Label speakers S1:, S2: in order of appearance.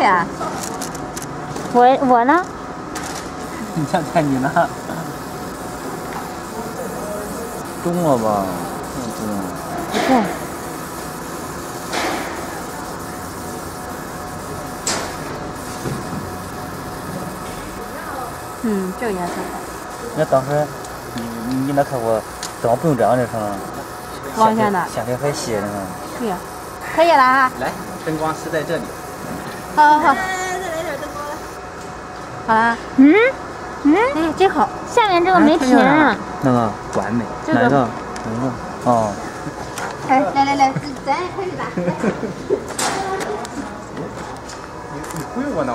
S1: 去啊？
S2: 我我呢？
S3: 你看看你呢？中了吧？
S2: 不中。
S1: 嗯，这个颜色好。
S3: 那当时你你那客户怎么不用这样的是吗？
S1: 往前的。
S3: 线条还细呢。
S1: 对呀。可以了哈。
S3: 来，灯光是在这里。
S1: 好好好。来来，再来点灯光来。好了。
S2: 嗯嗯。
S1: 哎，真好。
S2: 下面这个没屏。
S3: 那个完美。哪个？哪个？哦。
S1: 哎，来来来，咱开始吧。
S3: 你你忽悠我那。